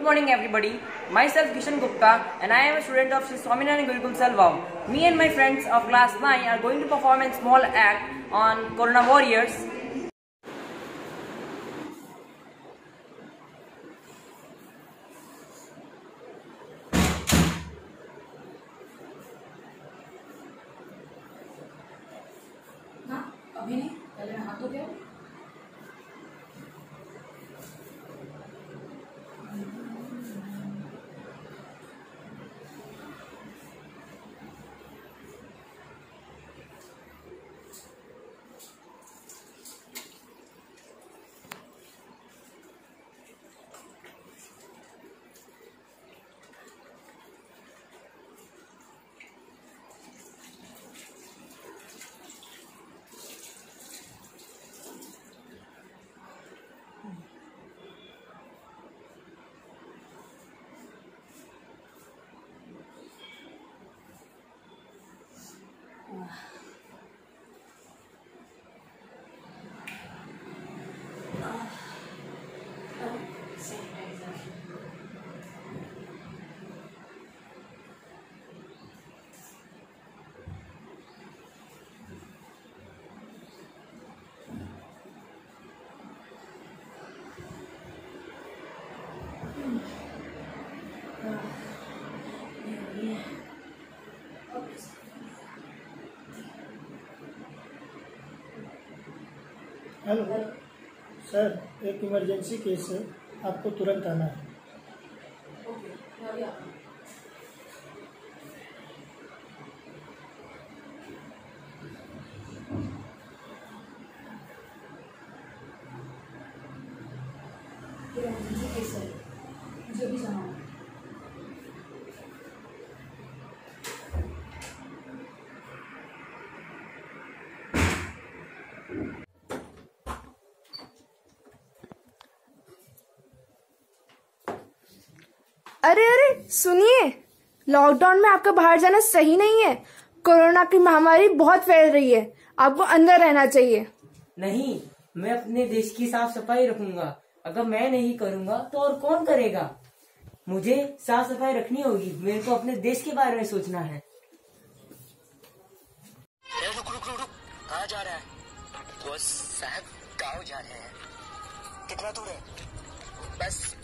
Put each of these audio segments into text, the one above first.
Good morning everybody. Myself Kishan Gupta and I am a student of Sri Swaminarayan Gurukul Salvam. Me and my friends of class 9 are going to perform a small act on Corona Warriors. ना अभी नहीं hello. Sir एक emergency case है। आपको तुरंत आना है। मुझे अभी जाना अरे अरे सुनिए लॉकडाउन में आपका बाहर जाना सही नहीं है। कोरोना की महामारी बहुत फैल रही है। आपको अंदर रहना चाहिए। नहीं मैं अपने देश की साफ़ सफ़ाई रखूँगा। अगर मैं नहीं करूँगा तो और कौन करेगा? मुझे साफ़ सफ़ाई रखनी होगी। मेरे को अपने देश के बारे में सोचना है। रुक रुक रुक रुक। कहाँ जा रहा है? वो साहब गाँव जा रहे हैं। कितना दूर है? बस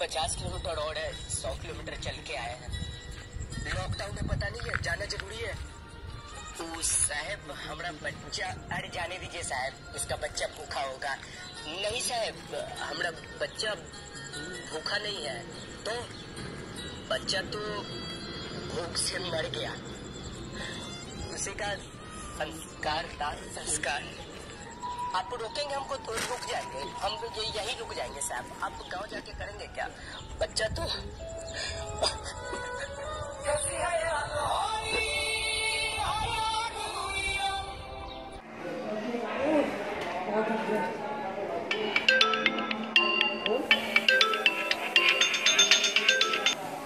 पचास किलोमीटर और है। किलोमीटर चल के आए हैं। लॉकडाउन में पता नहीं है जाना ज़रूरी है। ओ साहब हमारा बच्चा अरे जाने दीजिए साहब उसका बच्चा भूखा होगा। नहीं साहब हमारा बच्चा भूखा नहीं है। तो बच्चा तो भूख से मर गया। उसी का संस्कार था संस्कार। आप रोकेंगे हमको तो रुक जाएँगे। हम यही रुक जाएँगे साहब। आप गाँव जाके करेंगे क्या? बच्चा तो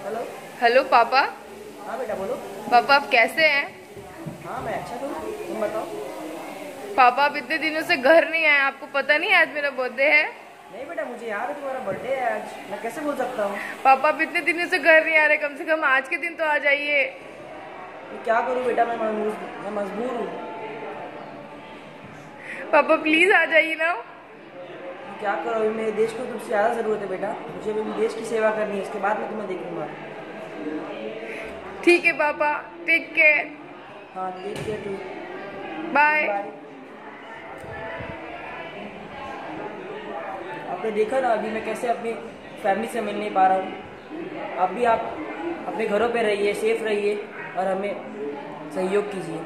हेलो? हेलो पापा। हाँ बेटा बोलो। पापा आप कैसे हैं? हाँ मैं अच्छा हूँ। तुम बताओ। पापा आप इतने दिनों से घर नहीं आए। आपको पता नहीं आज मेरा बर्थडे है? नहीं बेटा मुझे याद है तुम्हारा बर्थडे है आज। मैं कैसे बोल सकता हूँ? पापा आप इतने दिनों से घर नहीं आ रहे। कम से कम आज के दिन तो आ जाइए। क्या करूँ बेटा? मैं मैं मजबूर हूँ। पापा प्लीज़ आ जाइए ना। क्या करो अभी मेरे देश को तुमसे ज़्यादा ज़रूरत है बेटा। मुझे अभी देश की सेवा करनी है इसके बाद मैं तुम्हें देखूँगा। ठीक है पापा टेक केयर हाँ take care too bye bye आपने देखा ना अभी मैं कैसे अपनी फैमिली से मिल नहीं पा रहा हूँ। अब भी आप अपने घरों पे रहिए सेफ़ रहिए और हमें सहयोग कीजिए।